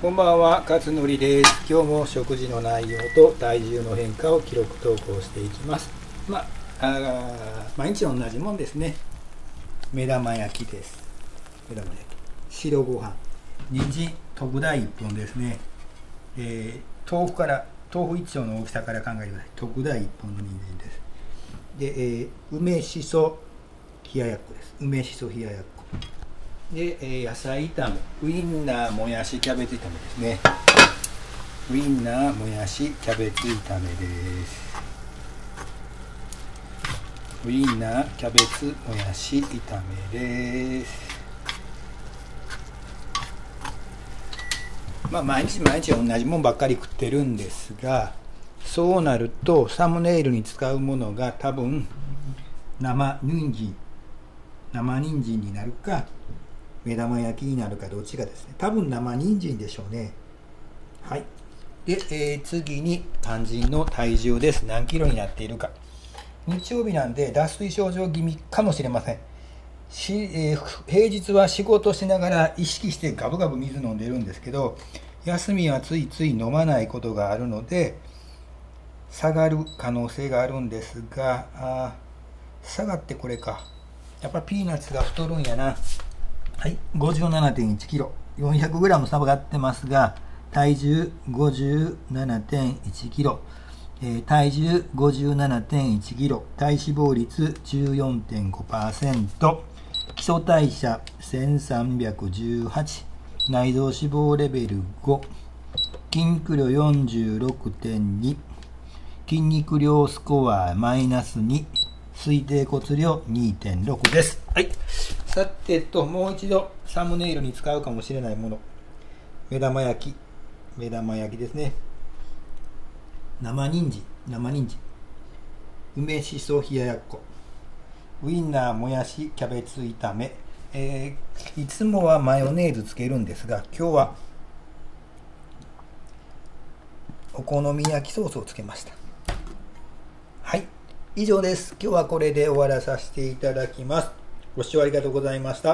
こんばんは、勝則です。今日も食事の内容と体重の変化を記録投稿していきます。まあ、毎日同じもんですね。目玉焼きです。目玉焼き。白ご飯。人参、特大1本ですね。えー、豆腐から、豆腐1丁の大きさから考えてください。特大1本の人参です。で、えー、梅しそ冷ややっこです。梅しそ冷ややっこ。で、えー野菜炒め。ウインナーもやしキャベツ炒めですね。ウインナーもやしキャベツ炒めです。ウインナーキャベツもやし炒めです。まあ毎日毎日同じもんばっかり食ってるんですがそうなるとサムネイルに使うものが多分生人参生人参になるか目玉焼きになるかどっちかですね。多分生人参でしょうね。はい。で、えー次に肝心の体重です。何キロになっているか。日曜日なんで脱水症状気味かもしれません。し、えー平日は仕事しながら意識してガブガブ水飲んでるんですけど休みはついつい飲まないことがあるので下がる可能性があるんですがあ下がってこれか。やっぱピーナッツが太るんやな。はい、57.1キロ、400グラム下がってますが、体重57.1キロ、えー体重57.1キロ、体脂肪率14.5%、基礎代謝1318、内臓脂肪レベル5、筋肉量46.2、筋肉量スコアマイナス2、推定骨量2.6です。はい。さてと、もう一度サムネイルに使うかもしれないもの。目玉焼き。目玉焼きですね。生人参。生人参。梅しそ冷ややっこ。ウインナー、もやし、キャベツ炒め。えーいつもはマヨネーズつけるんですが、今日はお好み焼きソースをつけました。はい。以上です。今日はこれで終わらさせていただきます。ご視聴ありがとうございました。